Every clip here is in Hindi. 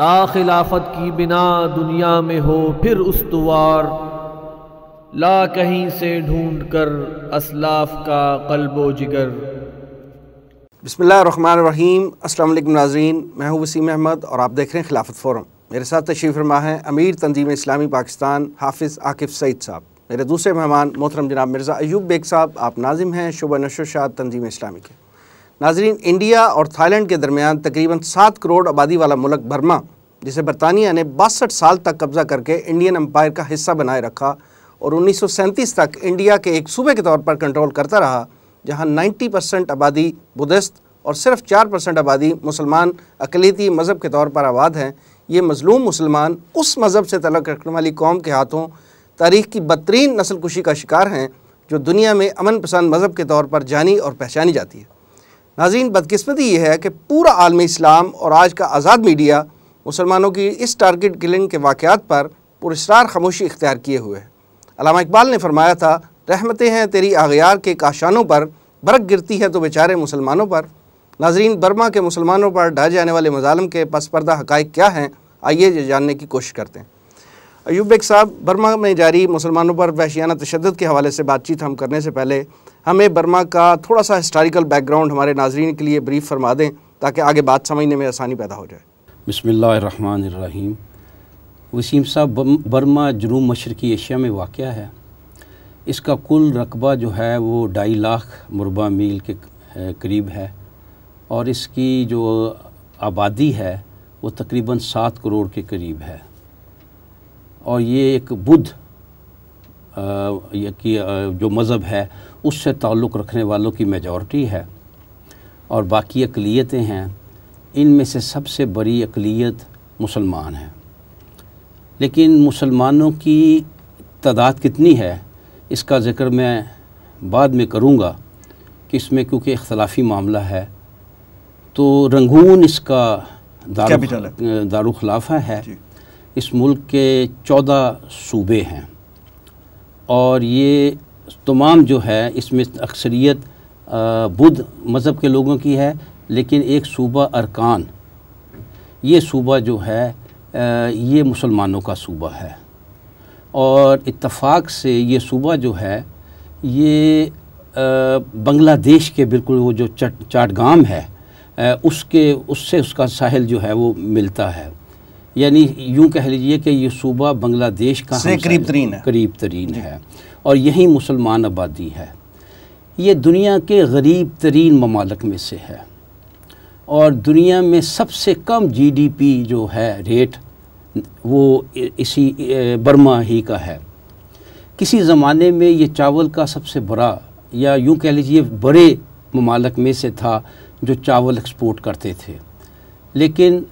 ता खिलाफत की बिना दुनिया में हो फिर उस्तवार। ला कहीं से ढूंढ कर असलाफ का कल्बो जिगर। बसमीम असल नाजरीन। मैं हूँ वसीम अहमद और आप देख रहे हैं खिलाफत फ़ोरम। मेरे साथ तशरीफ़ फरमा है अमीर तंजीम इस्लामी पाकिस्तान हाफिज़ आकिफ़ सईद साहब। मेरे दूसरे मेहमान मोहतरम जनाब मिर्ज़ा अयूब बेग साहब, आप नाजिम हैं शुभ नशोशात तंजीम इस्लामी के। नाजरीन, इंडिया और थाईलैंड के दरमियान तकरीबन सात करोड़ आबादी वाला मुल्क बर्मा जिसे बरतानिया ने बासठ साल तक कब्ज़ा करके इंडियन अम्पायर का हिस्सा बनाए रखा और उन्नीस तक इंडिया के एक सूबे के तौर पर कंट्रोल करता रहा, जहाँ 90 परसेंट आबादी बुद्धिस्ट और सिर्फ़ चार परसेंट आबादी मुसलमान अकलीती मज़हब के तौर पर आबाद हैं। ये मज़लूम मुसलमान उस मज़हब से तलक रखने वाली कौम के हाथों तारीख़ की बदतरीन नस्ल कुशी का शिकार हैं, जो दुनिया में अमन पसंद मज़हब के तौर पर जानी और पहचानी जाती है। नाजीन बदकस्मती ये है कि पूरा आलमी इस्लाम और आज का आज़ाद मीडिया मुसलमानों की इस टारगेट किलिंग के वाक़ात पर पुरस्कार खामोशी इख्तियार किए हुए है। अलामा इकबाल ने फरमाया था, रहमतें हैं तेरी आगयार के काशानों पर, बरक गिरती है तो बेचारे मुसलमानों पर। नाजरीन, बर्मा के मुसलमानों पर ढाए जाने वाले मजालम के पसपर्दा हक़ क्या हैं? आइए ये जानने की कोशिश करते हैं। अयूब बेग साहब, बर्मा में जारी मुसलमानों पर वहशियाना तशद के हवाले से बातचीत हम करने से पहले हमें बर्मा का थोड़ा सा हिस्टारिकल बैकग्राउंड हमारे नाजरीन के लिए ब्रीफ फरमा दें, ताकि आगे बात समझने में आसानी पैदा हो जाए। बसमीम वसीम साहब बर्मा जनूब मशरकी एशिया में वाक़ है। इसका कुल रकबा जो है वो ढाई लाख मुरबा मील के करीब है। और इसकी जो आबादी है वो तकरीबन सात करोड़ के करीब है। और ये एक बुद्ध की जो मज़हब है, उससे ताल्लुक़ रखने वालों की मेजॉरिटी है। और बाकी अकलीतें हैं इनमें से सबसे बड़ी अकलीत मुसलमान है। लेकिन मुसलमानों की तादाद कितनी है इसका ज़िक्र मैं बाद में करूँगा कि इसमें क्योंकि इख्तलाफी मामला है तो रंगून इसका दारुखलाफा है। इस मुल्क के चौदह सूबे हैं। और ये तमाम जो है इसमें अक्सरियत बुद्ध मज़हब के लोगों की है लेकिन एक सूबा अरकान ये सूबा जो है ये मुसलमानों का सूबा है। और इत्तफाक से ये सूबा जो है ये बांग्लादेश के बिल्कुल वो जो चट चाटगाम है उसके उससे उसका साहिल जो है वो मिलता है। यानी यूँ कह लीजिए कि ये सूबा बांग्लादेश का से करीब तरीन है। करीब तरीन है। और यही मुसलमान आबादी है। ये दुनिया के गरीब तरीन ममालक में से है। और दुनिया में सबसे कम जीडीपी जो है रेट वो इसी बर्मा ही का है। किसी ज़माने में ये चावल का सबसे बड़ा, या यूँ कह लीजिए बड़े ममालक में से था जो चावल एक्सपोर्ट करते थे। लेकिन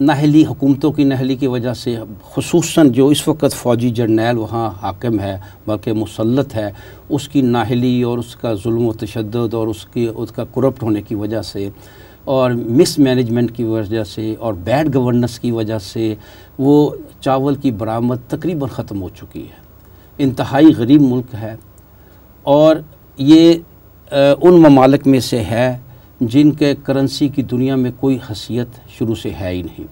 नहली, हुकूमतों की नहली की वजह से खसूस जो इस वक्त फ़ौजी जर्नैल वहाँ हाकम है, बल्कि मुसलत है, उसकी नाहली और उसका जुल्म तशद और उसकी, उसका करप्ट होने की वजह से और मिस मैनेजमेंट की वजह से और बैड गवर्नेंस की वजह से वो चावल की बरामद तकरीबन ख़त्म हो चुकी है। इंतहाई गरीब मुल्क है और ये उन ममालक में से है जिनके करेंसी की दुनिया में कोई हसीियत शुरू से है ही नहीं।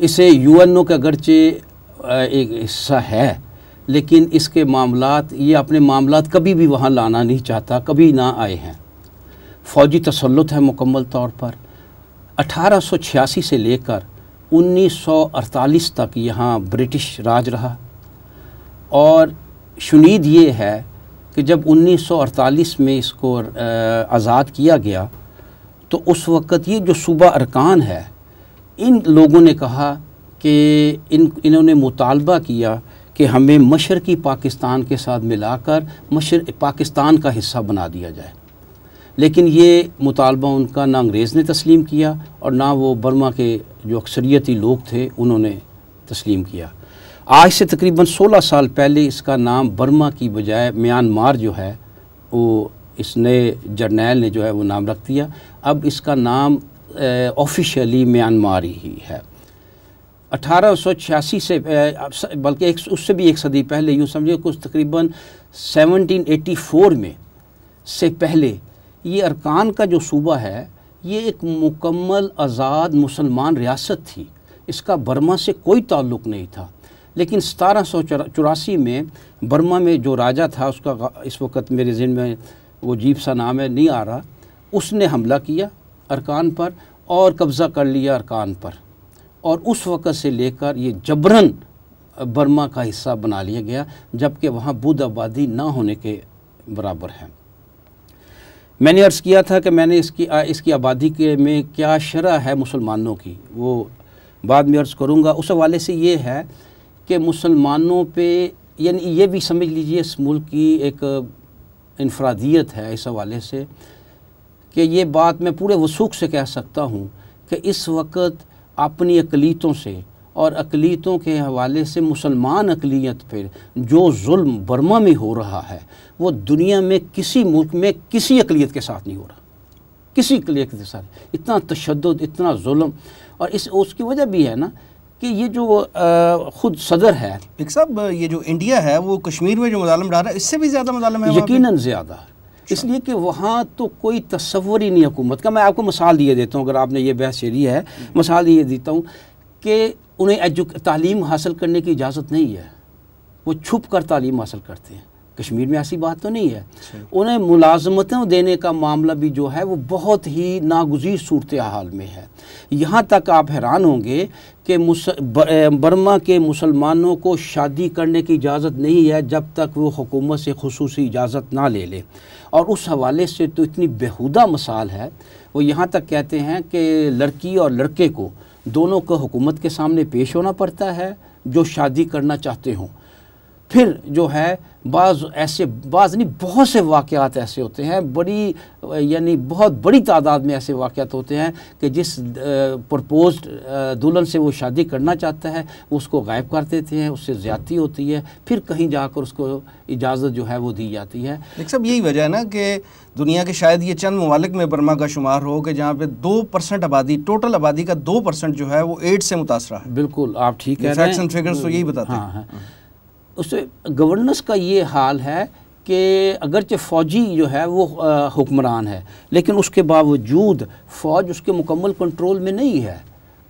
इसे यू एन ओ का अगरचे एक हिस्सा है, लेकिन इसके मामलात, ये अपने मामलात कभी भी वहाँ लाना नहीं चाहता, कभी ना आए हैं। फ़ौजी तसलुत है मुकम्मल तौर पर। 1886 से लेकर 1948 तक यहाँ ब्रिटिश राज रहा। और शुनीद ये है कि जब 1948 में इसको आज़ाद किया गया तो उस वक़्त ये जो सूबा अरकान है, इन लोगों ने कहा कि इन, इन्होंने मुतालबा किया कि हमें मशरक़ी पाकिस्तान के साथ मिलाकर मशर, पाकिस्तान का हिस्सा बना दिया जाए। लेकिन ये मुतालबा उनका ना अंग्रेज़ ने तस्लीम किया और ना वो बर्मा के जो अक्सरियती लोग थे, उन्होंने तस्लीम किया। आज से तकरीबन 16 साल पहले इसका नाम बर्मा की बजाय म्यांमार जो है, वो इस नए जर्नैल ने जो है वो नाम रख दिया। अब इसका नाम ऑफिशियली म्यांमार ही है। अठारह सौ छियासी से बल्कि एक, उससे भी एक सदी पहले, यूँ समझिए, कुछ तकरीबन 1784 में से पहले ये अरकान का जो सूबा है, ये एक मुकम्मल आज़ाद मुसलमान रियासत थी। इसका बर्मा से कोई ताल्लुक़ नहीं था। लेकिन सतारह सौ चौरासी में बर्मा में जो राजा था, उसका इस वक्त मेरे जिन में वो जीप सा नाम है, नहीं आ रहा। उसने हमला किया अरकान पर और कब्ज़ा कर लिया अरकान पर। और उस वक़्त से लेकर ये जबरन बर्मा का हिस्सा बना लिया गया, जबकि वहाँ बुद्ध आबादी ना होने के बराबर है। मैंने अर्ज़ किया था कि मैंने इसकी इसकी आबादी के में क्या शरह है मुसलमानों की। वो बाद में अर्ज़ करूँगा। उस हवाले से ये है कि मुसलमानों पे, यानी ये भी समझ लीजिए इस मुल्क की एक इनफरादियत है इस हवाले से, कि ये बात मैं पूरे वसूख से कह सकता हूँ कि इस वक्त अपनी अकलीतों से और अकलीतों के हवाले से मुसलमान अकलीत पर जो जुल्म बर्मा में हो रहा है, वो दुनिया में किसी मुल्क में किसी अकलीत के साथ नहीं हो रहा। किसी अकलीत के साथ। इतना तशद इतना जुल्म। और इस, उसकी वजह भी है ना कि ये जो ख़ुद सदर है। एक साहब ये जो इंडिया है वो कश्मीर में जो मुजालम डाल रहा है इससे भी ज़्यादा मुजालम है यकीन ज़्यादा। अच्छा। इसलिए कि वहाँ तो कोई तस्वर ही नहीं हुकूमत का। मैं आपको मिसाल दिए देता हूँ अगर आपने ये बहस छेड़ी है मिसाल ये देता हूँ कि उन्हें एजु तालीम हासिल करने की इजाज़त नहीं है। वो छुप कर तालीम हासिल करते हैं। कश्मीर में ऐसी बात तो नहीं है। अच्छा। उन्हें मुलाजमतें देने का मामला भी जो है वो बहुत ही नागजीर सूरत हाल में है। यहाँ तक आप हैरान होंगे कि बर्मा के मुसलमानों को शादी करने की इजाज़त नहीं है जब तक वो हुकूमत से खसूस इजाज़त ना ले लें। और उस हवाले से तो इतनी बेहुदा मसाल है। वो यहाँ तक कहते हैं कि लड़की और लड़के को दोनों को हुकूमत के सामने पेश होना पड़ता है जो शादी करना चाहते हों। फिर जो है बाज़ ऐसे बाज़ नहीं बहुत से वाक़ात ऐसे होते हैं बड़ी यानी बहुत बड़ी तादाद में ऐसे वाक़ात होते हैं कि जिस प्रपोज दुल्हन से वो शादी करना चाहता है उसको गायब कर देते हैं उससे ज़्यादती होती है फिर कहीं जाकर उसको इजाज़त जो है वो दी जाती है। एक सब यही वजह है ना कि दुनिया के शायद ये चंद ममालिक में बर्मा का शुमार हो कि जहाँ पे दो परसेंट आबादी टोटल आबादी का दो परसेंट जो है वो एड्स से मुतासर है। बिल्कुल आप ठीक है। फिगर्स तो यही बताते हाँ, हैं हाँ। उससे गवर्नेंस का ये हाल है कि अगरचे फ़ौजी जो है वो हुक्मरान है। लेकिन उसके बावजूद फ़ौज उसके मुकम्मल कंट्रोल में नहीं है।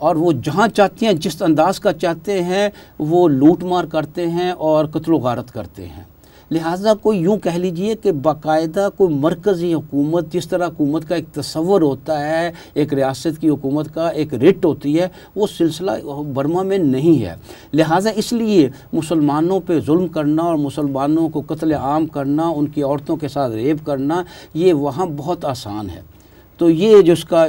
और वो जहाँ चाहते हैं, जिस अंदाज का चाहते हैं, वो लूट मार करते हैं और कत्ल गारत करते हैं। लिहाजा को यूँ कह लीजिए कि बाकायदा कोई मरकज़ी हुकूमत, जिस तरह हुकूमत का एक तस्वर होता है, एक रियासत की हुकूमत का एक रिट होती है, वो सिलसिला बर्मा में नहीं है। लिहाजा इसलिए मुसलमानों पर जुल्म करना और मुसलमानों को कत्ल आम करना, उनकी औरतों के साथ रेप करना, ये वहाँ बहुत आसान है। तो ये जो उसका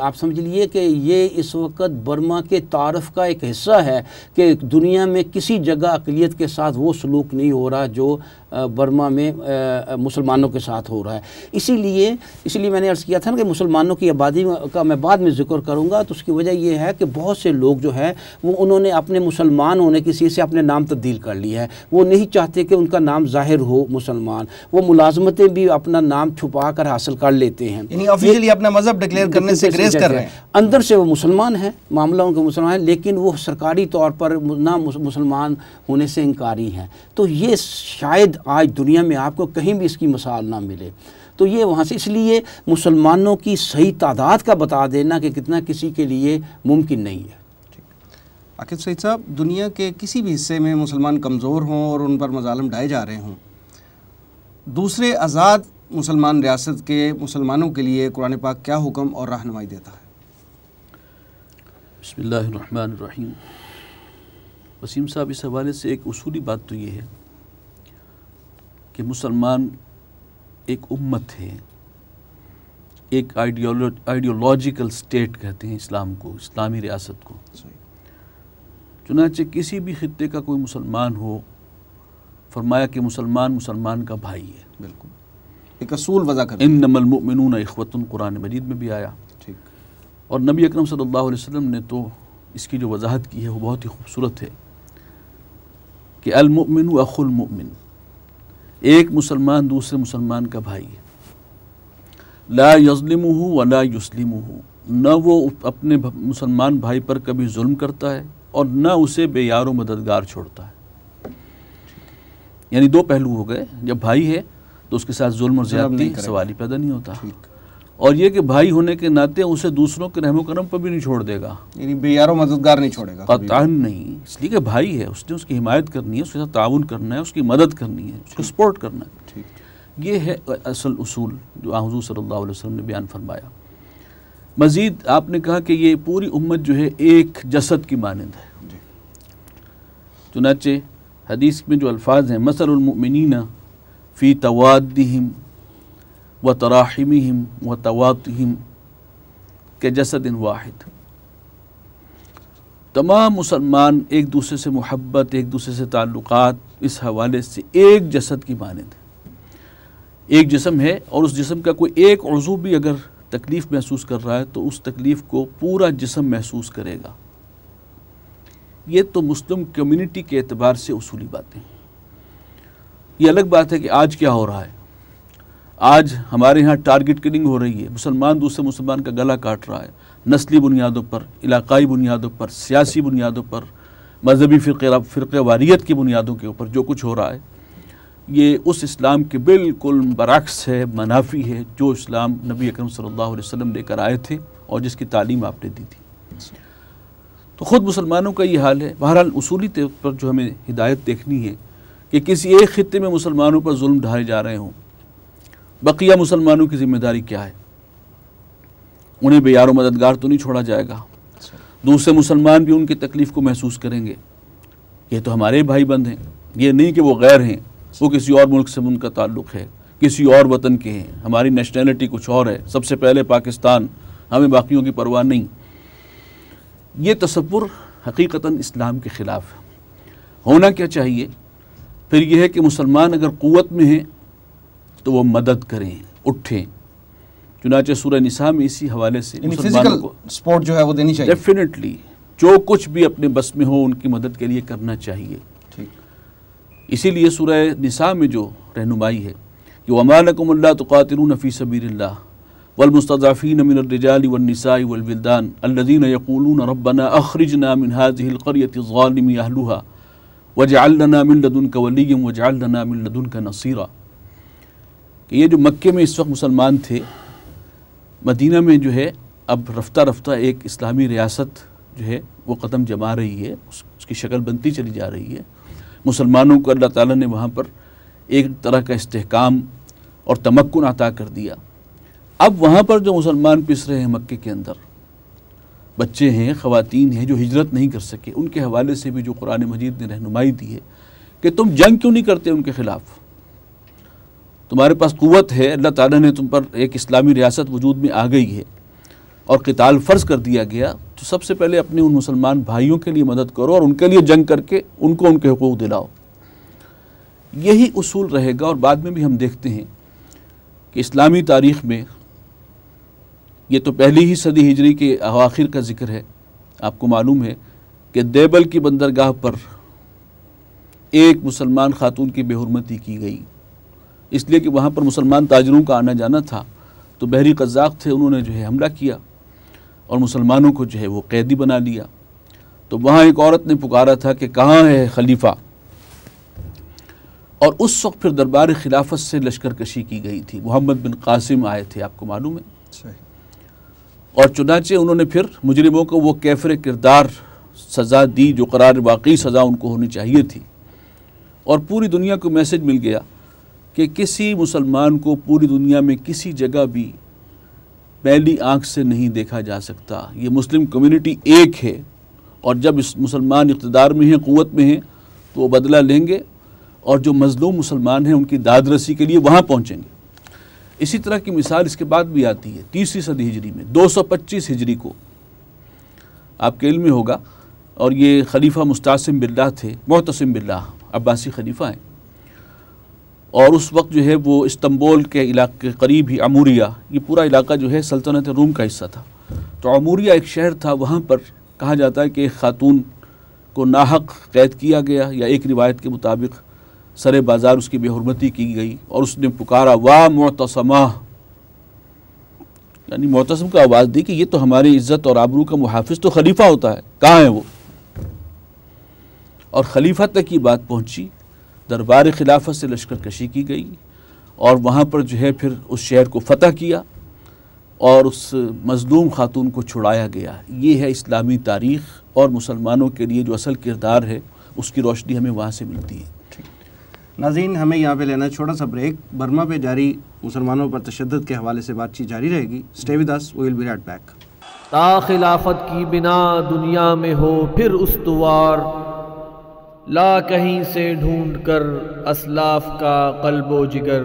आप समझ लीजिए कि ये इस वक्त बर्मा के तारफ़ का एक हिस्सा है कि दुनिया में किसी जगह अकलीत के साथ वो सलूक नहीं हो रहा जो बर्मा में मुसलमानों के साथ हो रहा है। इसीलिए इसीलिए मैंने अर्ज़ किया था ना कि मुसलमानों की आबादी का मैं बाद में ज़िक्र करूँगा तो उसकी वजह यह है कि बहुत से लोग जो है, वो उन्होंने अपने मुसलमान होने की सी से अपने नाम तब्दील कर लिया है। वो नहीं चाहते कि उनका नाम ज़ाहिर हो मुसलमान। वो मुलाजमतें भी अपना नाम छुपा कर हासिल कर लेते हैं। ऑफिशियली अपना मज़हब डिक्लेयर करने से ग्रेस कर रहे हैं। अंदर से वो मुसलमान है मामला उनके मुसलमान है लेकिन वो सरकारी तौर पर ना मुसलमान होने से इनकारी हैं। तो ये शायद आज दुनिया में आपको कहीं भी इसकी मिसाल ना मिले। तो ये वहाँ से इसलिए मुसलमानों की सही तादाद का बता देना कि कितना किसी के लिए मुमकिन नहीं है। आकिब सईद साहब दुनिया के किसी भी हिस्से में मुसलमान कमज़ोर हों और उन पर मजालम ढाए जा रहे हों दूसरे आज़ाद मुसलमान रियासत के मुसलमानों के लिए कुरान पाक क्या हुक्म और रहनमाई देता है? बसमीम वसीम साहब इस हवाले से एक उसूली बात तो ये है कि मुसलमान एक उम्मत है एक आइडियोलॉजिकल स्टेट कहते हैं इस्लाम को इस्लामी रियासत को। चुनाचे किसी भी खत्े का कोई मुसलमान हो फरमाया कि मुसलमान मुसलमान का भाई है। बिल्कुल। एक असूल वजह कर इन नमलमिन इखवतन कुरान मजीद में भी आया। ठीक। और नबी अकरम सल्लल्लाहु अलैहि वसल्लम ने तो इसकी जो वजाहत की है वो बहुत ही खूबसूरत है कि अलमिन अखुलमिन एक मुसलमान दूसरे मुसलमान का भाई है। ला यज़लिम व ला युसलिम न वो अपने मुसलमान भाई पर कभी जुल्म करता है और न उसे बेयार मददगार छोड़ता है। यानी दो पहलू हो गए जब भाई है तो उसके साथ जुल्म और ज्यादती सवाल ही पैदा नहीं होता। और ये कि भाई होने के नाते उसे दूसरों के रहमो करम पर भी नहीं छोड़ देगा। यानी बेयारो मददगार नहीं छोड़ेगा कतान नहीं इसलिए कि भाई है उसने उसकी हिमायत करनी है उसके साथ ताउन करना है उसकी मदद करनी है उसको सपोर्ट करना है। ठीक। ये है असल उसूल जो सल्लल्लाहु अलैहि वसल्लम ने बयान फरमाया। मज़ीद आपने कहा कि ये पूरी उम्मत जो है एक जसद की मानंद है। चुनाचे हदीस में जो अल्फाज हैं मसलमिन फ़ी तवादिम व तराहिम व तवातम के जसद वाहिद तमाम मुसलमान एक दूसरे से मोहब्बत, एक दूसरे से ताल्लुक़ात इस हवाले से एक जसद की मानंद है एक जिसम है और उस जिसम का कोई एक उज़ू भी अगर तकलीफ़ महसूस कर रहा है तो उस तकलीफ़ को पूरा जिसम महसूस करेगा। ये तो मुस्लिम कम्युनिटी के एतबार से उसूली बातें हैं। ये अलग बात है कि आज क्या हो रहा है। आज हमारे यहाँ टारगेट किलिंग हो रही है। मुसलमान दूसरे मुसलमान का गला काट रहा है। नस्ली बुनियादों पर, इलाकाई बुनियादों पर, सियासी बुनियादों पर, मजहबी फ़िर फ़िरक़ वारियत की बुनियादों के ऊपर जो कुछ हो रहा है, ये उस इस्लाम के बिल्कुल बरक्स है, मनाफी है, जो इस्लाम नबी अकरम सल्लल्लाहु अलैहि वसल्लम लेकर आए थे और जिसकी तालीम आपने दी थी। तो ख़ुद मुसलमानों का ये हाल है। बहरहाल, उसूली तौर पर जो हमें हिदायत देखनी है कि किसी एक खत्े में मुसलमानों पर जुल्म ढाए जा रहे हों, बकिया मुसलमानों की ज़िम्मेदारी क्या है? उन्हें बेयारो मददगार तो नहीं छोड़ा जाएगा। दूसरे मुसलमान भी उनकी तकलीफ़ को महसूस करेंगे। ये तो हमारे भाई बंद हैं। ये नहीं कि वो गैर हैं। वो किसी और मुल्क से उनका ताल्लुक़ है, किसी और वतन के हैं। हमारी नेशनैलिटी कुछ और है। सबसे पहले पाकिस्तान। हमें बाकियों की परवाह नहीं। ये तस्वुर हकीकता इस्लाम के ख़िलाफ़ होना क्या चाहिए? फिर यह है कि मुसलमान अगर क़ुवत में हैं तो वो मदद करें उठें। चुनाचे सूरह निसा में इसी हवाले से मुसलमानों को सपोर्ट जो है वो देनी चाहिए। डेफिनेटली जो कुछ भी अपने बस में हो उनकी मदद के लिए करना चाहिए। ठीक। इसीलिए सूरह निसा में जो रहनुमाई है कि वमालकुमुल्ला तुकातिरून फ़ी सबीरिल्लाह वलमुस्तज़ाफ़ीन मिन रिजाल वन्निसाई वलविल्दान अल्लज़ीन यक़ूलून रब्बना अख़रिजना मिन हाज़िहिल क़रयति अहलुहा वजअल लना मिन लदुनका वलिय्यन वजअल लना मिन लदुनका नसीरा कि ये जो मक्के में इस वक्त मुसलमान थे मदीना में जो है अब रफ्ता रफ्ता एक इस्लामी रियासत जो है वो कदम जमा रही है उस, उसकी शक्ल बनती चली जा रही है। मुसलमानों को अल्लाह ताला ने वहाँ पर एक तरह का इस्तेहकाम और तमक्कुन अता कर दिया। अब वहाँ पर जो मुसलमान पिस रहे हैं मक्के के अंदर बच्चे हैं, ख़वातीन हैं जो हिजरत नहीं कर सके। उनके हवाले से भी जो कुरान मजीद ने रहनुमाई दी है कि तुम जंग क्यों नहीं करते उनके ख़िलाफ़? तुम्हारे पास क़ुवत है, अल्लाह ताला ने तुम पर एक इस्लामी रियासत वजूद में आ गई है और किताल फ़र्ज़ कर दिया गया तो सबसे पहले अपने उन मुसलमान भाइयों के लिए मदद करो और उनके लिए जंग करके उनको उनके हकूक़ दिलाओ। यही उसूल रहेगा और बाद में भी हम देखते हैं कि इस्लामी तारीख़ में ये तो पहली ही सदी हिजरी के आखिर का ज़िक्र है। आपको मालूम है कि देबल की बंदरगाह पर एक मुसलमान खातून की बेहरमती की गई। इसलिए कि वहाँ पर मुसलमान ताजरों का आना जाना था तो बहरी कज़ाक थे, उन्होंने जो है हमला किया और मुसलमानों को जो है वो कैदी बना लिया। तो वहाँ एक औरत ने पुकारा था कि कहाँ है खलीफा? और उस वक्त फिर दरबार खिलाफत से लश्कर कशी की गई थी। मोहम्मद बिन कासिम आए थे, आपको मालूम है? सही। और चुनाचे उन्होंने फिर मुजरिमों को वो कैफर किरदार सज़ा दी जो करार वाकई सज़ा उनको होनी चाहिए थी। और पूरी दुनिया को मैसेज मिल गया कि किसी मुसलमान को पूरी दुनिया में किसी जगह भी पहली आँख से नहीं देखा जा सकता। ये मुस्लिम कम्युनिटी एक है और जब इस मुसलमान इकतदार में हैं, क़ुवत में हैं तो वो बदला लेंगे और जो मज़लूम मुसलमान हैं, उनकी दाद रसी के लिए वहाँ पहुँचेंगे। इसी तरह की मिसाल इसके बाद भी आती है, तीसरी सदी हिजरी में 225 हिजरी को। आपके इल्म में होगा, और ये खलीफा मुस्तासिम बिल्ला थे, मोहतसिम बिल्ला अब्बासी खलीफा हैं। और उस वक्त जो है वो इस्तंबुल के इलाके के करीब ही अमूरिया, ये पूरा इलाका जो है सल्तनत रूम का हिस्सा था। तो अमूरिया एक शहर था, वहाँ पर कहा जाता है कि एक खातून को नाहक कैद किया गया, या एक रिवायत के मुताबिक सर बाज़ार उसकी बेहरमती की गई और उसने पुकारा, वाह मोतसमा यानी मोतसम को आवाज़ दी कि ये तो हमारी इज़्ज़त और आबरू का मुहाफ़ तो खलीफा होता है। कहाँ है वो? और खलीफा तक ये बात पहुँची। दरबार खिलाफत से लश्कर कशी की गई और वहाँ पर जो है फिर उस शहर को फ़तह किया और उस मजलूम खातून को छुड़ाया गया। ये है इस्लामी तारीख़ और मुसलमानों के लिए जो असल किरदार है, उसकी रोशनी हमें वहाँ से मिलती है। नाजीन हमें यहाँ पे लेना है छोटा सा ब्रेक बर्मा पे जारी मुसलमानों पर तशद के हवाले से बातचीत जारी रहेगी। Stay with us will be right back ता खिलाफत की बिना दुनिया में हो फिर उस्तवार। ला कहीं से ढूंढ कर असलाफ का कल्बो जिगर।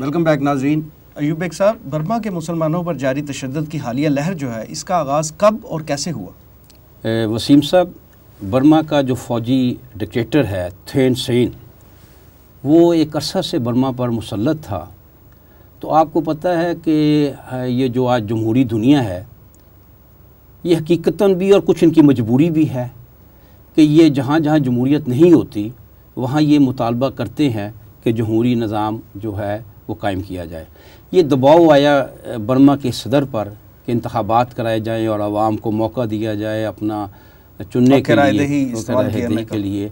वेलकम बैक नाजरीन। अयूब बेग साहब बर्मा के मुसलमानों पर जारी तशद की हालिया लहर जो है इसका आगाज़ कब और कैसे हुआ? वसीम साहब बर्मा का जो फ़ौजी डिक्टेटर है थेन सेन वो एक अरसा से बर्मा पर मुसलत था। तो आपको पता है कि ये जो आज जमहूरी दुनिया है ये हकीकता भी और कुछ इनकी मजबूरी भी है कि ये जहाँ जहाँ जमहूरीत नहीं होती वहाँ ये मुतालबा करते हैं कि जमहूरी निज़ाम जो है वो कायम किया जाए। ये दबाव आया बर्मा के सदर पर कि इंतबात कराए जाएँ और आवाम को मौका दिया जाए अपना चुनने के लिए के लिए।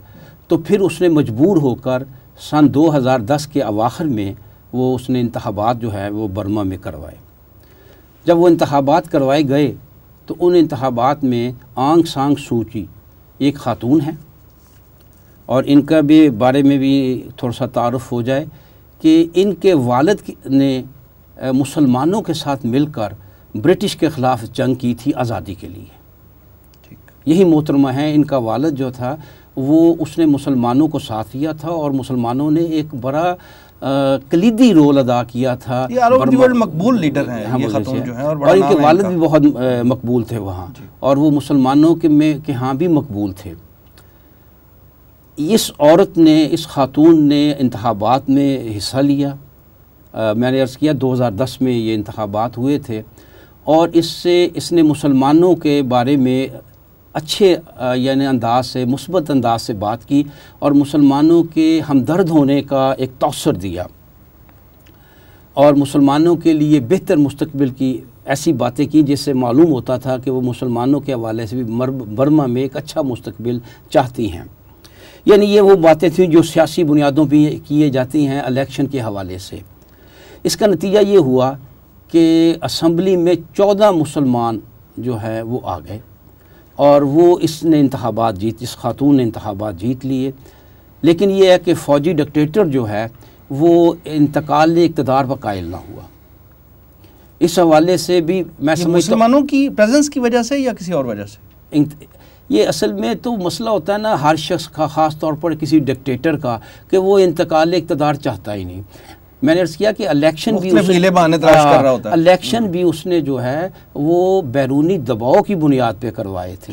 तो फिर उसने मजबूर होकर सन 2010 के अवाखर में वो उसने इंतबात जो है वो बर्मा में करवाए। जब वो इंतबात करवाए गए तो उन इंतबात में आंग सांग सूची एक ख़ातून है। और इनका भी बारे में भी थोड़ा सा तारफ़ हो जाए कि इनके वालद ने मुसलमानों के साथ मिलकर ब्रिटिश के ख़िलाफ़ जंग की थी आज़ादी के लिए। यही मोहतरमा है इनका वालद जो था वो उसने मुसलमानों को साथ दिया था और मुसलमानों ने एक बड़ा कलीदी रोल अदा किया था। मकबूल लीडर हैं हाँ, ये जो है और, और इनके वालिद भी बहुत मकबूल थे वहाँ। और वो मुसलमानों के में के यहाँ भी मकबूल थे। इस औरत ने इस खातून ने इंतबात में हिस्सा लिया। आ, मैंने अर्ज़ किया 2010 में ये इंतबात हुए थे। और इससे इसने मुसलमानों के बारे में अच्छे यानी अंदाज से, मुस्बत अंदाज से बात की और मुसलमानों के हमदर्द होने का एक तोसर दिया और मुसलमानों के लिए बेहतर मुस्तबिल की ऐसी बातें की जिससे मालूम होता था कि वो मुसलमानों के हवाले से भी बर्मा में एक अच्छा मुस्तबिल चाहती हैं। यानी ये वो बातें थीं जो सियासी बुनियादों पर किए जाती हैं इलेक्शन के हवाले से। इसका नतीजा ये हुआ कि असम्बली में चौदह मुसलमान जो है वो आ गए। और वो इसने इंतबात जीत इस खातून ने इंतबात जीत लिए लेकिन ये है कि फ़ौजी डिक्टेटर जो है वो इंतकाल इकतदार पर कायल ना हुआ। इस हवाले से भी मैं मुसलमानों की प्रेजेंस की वजह से या किसी और वजह से? ये असल में तो मसला होता है ना हर शख्स का ख़ास तौर पर किसी डिक्टेटर का कि वो इंतकाल इकतदार चाहता ही नहीं। मैंने अर्ज़ किया कि इलेक्शन भी इलेक्शन भी उसने जो है वो बैरूनी दबाव की बुनियाद पे करवाए थे।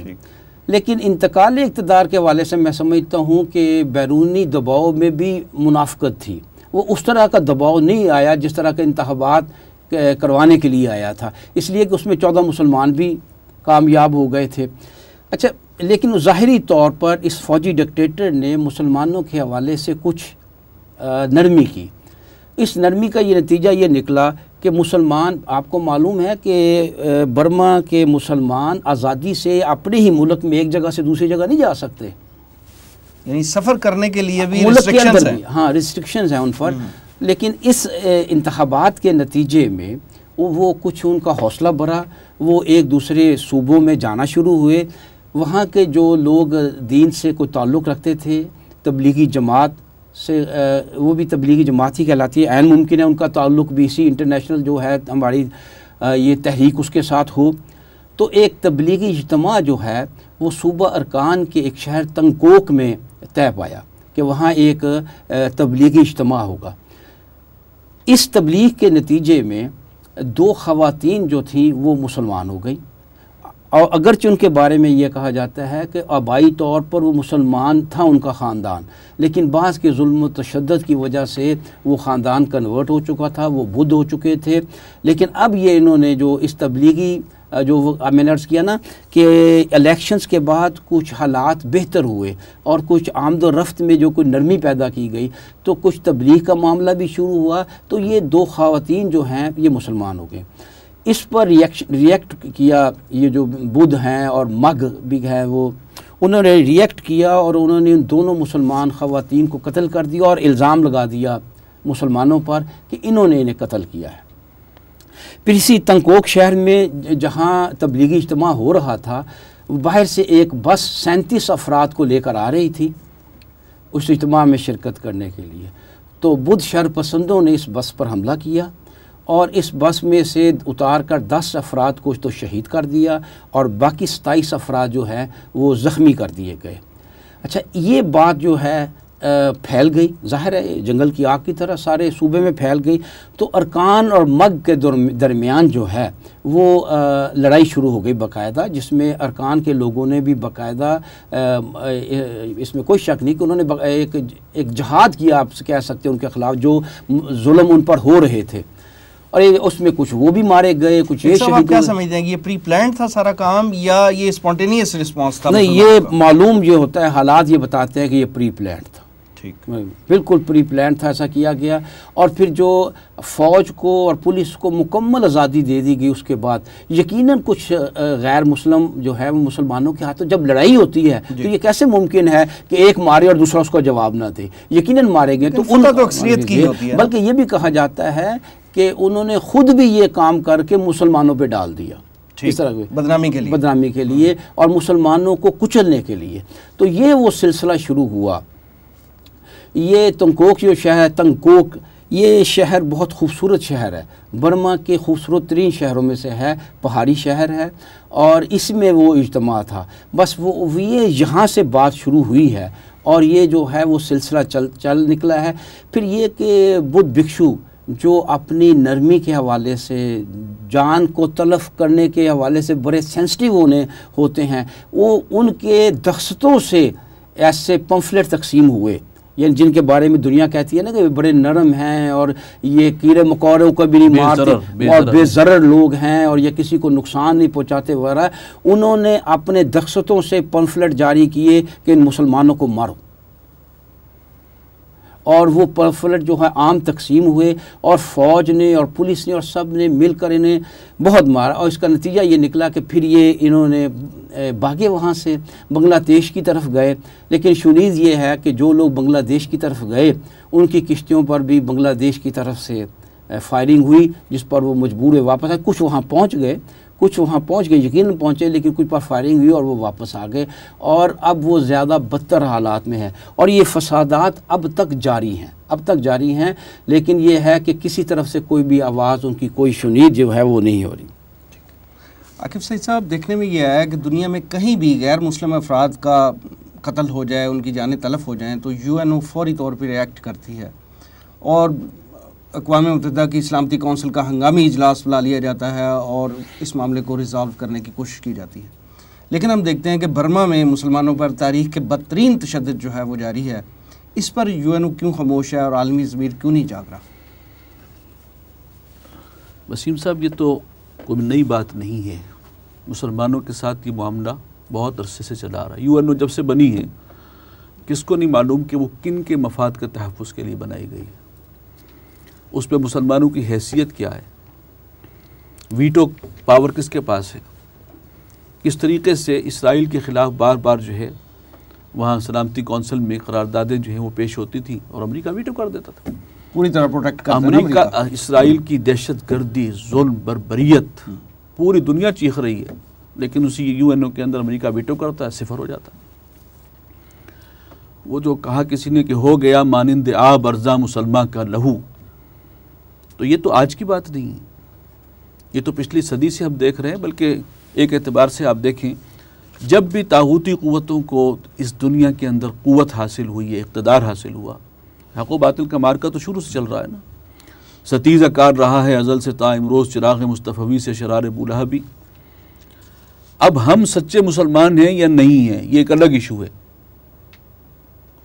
लेकिन इंतकाल इकतदार के हवाले से मैं समझता हूँ कि बैरूनी दबाव में भी मुनाफ्त थी। वो उस तरह का दबाव नहीं आया जिस तरह के इंतबात करवाने के लिए आया था। इसलिए कि उसमें चौदह मुसलमान भी कामयाब हो गए थे। अच्छा लेकिन ज़ाहरी तौर पर इस फ़ौजी डिक्टेटर ने मुसलमानों के हवाले से कुछ नरमी की। इस नरमी का ये नतीजा ये निकला कि मुसलमान आपको मालूम है कि बर्मा के मुसलमान आज़ादी से अपने ही मुल्क में एक जगह से दूसरी जगह नहीं जा सकते। यानी सफ़र करने के लिए भी रिस्ट्रिक्शंस हैं। हाँ रिस्ट्रिक्शंस हैं उन पर। हम्म। लेकिन इस इंतबात के नतीजे में वो कुछ उनका हौसला बढ़ा वो एक दूसरे सूबों में जाना शुरू हुए। वहाँ के जो लोग दीन से कोई ताल्लुक़ रखते थे तबलीगी जमात से वो भी तबलीगी जमात ही कहलाती है। एन मुमकिन है उनका ताल्लुक बी सी इंटरनेशनल जो है, हमारी ये तहरीक उसके साथ हो। तो एक तबलीगी इज्तम जो है, वो सूबा अरकान के एक शहर तंगकोक में तय पाया कि वहाँ एक तबलीगी इज्तम होगा। इस तबलीग के नतीजे में दो ख़वातीन जो थी, वो मुसलमान हो गई। और अगरचे उनके बारे में ये कहा जाता है कि आबाई तौर पर वो मुसलमान था उनका ख़ानदान। लेकिन बाज़ के जुल्म तशद की वजह से वो ख़ानदान कन्वर्ट हो चुका था, वो बुद्ध हो चुके थे। लेकिन अब ये इन्होंने जो इस तबलीगी, जो मैंने अर्ज़ किया ना, कि इलेक्शंस के बाद कुछ हालात बेहतर हुए और कुछ आमद रफ्त में जो कोई नरमी पैदा की गई तो कुछ तबलीग का मामला भी शुरू हुआ। तो ये दो खातन जो हैं, ये मुसलमान हो गए। इस पर रिएक्शन रिएक्ट किया, ये जो बुद्ध हैं और मग भी हैं वो, उन्होंने रिएक्ट किया और उन्होंने उन दोनों मुसलमान ख़वातीन को कत्ल कर दिया और इल्ज़ाम लगा दिया मुसलमानों पर कि इन्होंने इन्हें कत्ल किया है। फिर इसी तंकोक शहर में जहाँ तबलीगी इज्तम हो रहा था, बाहर से एक बस सैंतीस अफराद को लेकर आ रही थी उस इज्तम में शिरकत करने के लिए। तो बुद्ध शर पसंदों ने इस बस पर हमला किया। और इस बस में से उतार कर दस अफराद को तो शहीद कर दिया और बाकी सताईस अफराद जो हैं, वो ज़ख्मी कर दिए गए। अच्छा ये बात जो है फैल गई। ज़ाहिर है, जंगल की आग की तरह सारे सूबे में फैल गई। तो अरकान और मग के दरमियान जो है, वो लड़ाई शुरू हो गई बाकायदा, जिसमें अरकान के लोगों ने भी बाकायदा इसमें कोई शक नहीं कि उन्होंने एक एक जहाद किया, आप कह सकते हैं उनके ख़िलाफ़, जो जुल्म उन पर हो रहे थे। और ये उसमें कुछ वो भी मारे गए कुछ ये शहीद क्या समझते हैं ये प्री प्लान था सारा काम या ये स्पॉन्टेनियस रिस्पांस था? नहीं ये मालूम ये होता है हालात ये बताते हैं कि ये प्री प्लान था। ठीक। बिल्कुल प्री प्लान था ऐसा किया गया। और फिर जो फ़ौज को और पुलिस को मुकम्मल आज़ादी दे दी गई उसके बाद यकीनन कुछ गैर मुस्लिम जो है वो मुसलमानों के हाथों जब लड़ाई होती है तो ये कैसे मुमकिन है कि एक मारे और दूसरा उसका जवाब ना दे? यकीनन मारे गए तो उन तो अक्सरियत की होती है बल्कि ये भी कहा जाता है कि उन्होंने खुद भी ये काम करके मुसलमानों पर डाल दिया। इस तरह बदनामी के लिए। बदनामी के लिए और मुसलमानों को कुचलने के लिए। तो ये वो सिलसिला शुरू हुआ। ये तंकोक जो शहर तंकोक ये शहर बहुत खूबसूरत शहर है। बर्मा के खूबसूरत तरीन शहरों में से है पहाड़ी शहर है और इसमें वो इज्तम था। बस वो ये यहाँ से बात शुरू हुई है और ये जो है वो सिलसिला चल चल निकला है। फिर ये कि बुद्ध भिक्षु जो अपनी नरमी के हवाले से जान को तलफ करने के हवाले से बड़े सेंसिटिव होने होते हैं। वो उनके दस्तों से ऐसे पम्फलेट तकसीम हुए। ये जिनके बारे में दुनिया कहती है ना कि बड़े नरम हैं और ये कीड़े मकोड़ों को भी नहीं मारते और बेजर लोग। हैं और ये किसी को नुकसान नहीं पहुंचाते वगैरह। उन्होंने अपने दक्षतों से पम्फलेट जारी किए कि इन मुसलमानों को मारो। और वो पम्फलेट जो है आम तकसीम हुए और फ़ौज ने और पुलिस ने और सबने मिलकर इन्हें बहुत मारा और इसका नतीजा ये निकला कि फिर ये इन्होंने भागे वहाँ से, बांग्लादेश की तरफ़ गए। लेकिन शुनीज़ ये है कि जो लोग बांग्लादेश की तरफ़ गए, उनकी किश्तियों पर भी बांग्लादेश की तरफ़ से फायरिंग हुई, जिस पर वो मजबूर वापस आए, कुछ वहाँ पहुँच गए। कुछ वहाँ पहुँच गए, यकीन पहुँचे, लेकिन कुछ पर फायरिंग हुई और वो वापस आ गए। और अब वो ज़्यादा बदतर हालात में है। और ये फसादात अब तक जारी हैं, अब तक जारी हैं, लेकिन ये है कि किसी तरफ़ से कोई भी आवाज़, उनकी कोई शुनीद जो है वो नहीं हो रही। आकिब सईद साहब, देखने में ये आया कि दुनिया में कहीं भी गैर मुस्लिम अफराद का कत्ल हो जाए, उनकी जान तलफ हो जाएँ तो यू एन ओ फौरी तौर पर रिएक्ट करती है। और अकवा मुतहदा की इस्लामती कौंसिल का हंगामी इजलास बुला लिया जाता है और इस मामले को रिजॉल्व करने की कोशिश की जाती है। लेकिन हम देखते हैं कि बर्मा में मुसलमानों पर तारीख के बदतरीन तशद जो है वो जारी है। इस पर यू एन ओ क्यों खामोश है और आलमी ज़मीर क्यों नहीं जाग रहा? वसीम साहब, ये तो कोई नई बात नहीं है। मुसलमानों के साथ ये मामला बहुत अरसे से चला आ रहा है। यू एन ओ जब से बनी है, किसको नहीं मालूम कि वो किन के मफाद के तहफ़ के लिए बनाई गई है? उस पर मुसलमानों की हैसियत क्या है? वीटो पावर किसके पास है? किस तरीके से इसराइल के ख़िलाफ़ बार बार जो है वहाँ सलामती कौंसिल में करारदादें जो हैं वो पेश होती थी और अमेरिका वीटो कर देता था। पूरी तरह प्रोटेक्ट कर अमेरिका इसराइल की दहशत गर्दी जुल्म बरबरीत पूरी दुनिया चीख रही है लेकिन उसी यू एन ओ के अंदर अमेरिका वीटो करता है सिफर हो जाता है। वो जो कहा किसी ने कि हो गया मानिंद आ बर्जा मुसलमान का लहू तो ये तो आज की बात नहीं है। ये तो पिछली सदी से हम देख रहे हैं, बल्कि एक एतबार से आप देखें, जब भी ताहूती क़वतों को इस दुनिया के अंदर क़वत हासिल हुई है इकतदार हासिल हुआ, हक बातिल का मार्का तो शुरू से चल रहा है ना। सतीज़ कार रहा है अज़ल से ताइमरोज़ चिराग मुस्तफ़ी से शरार बुलह भी अब हम सच्चे मुसलमान हैं या नहीं हैं, ये एक अलग इशू है।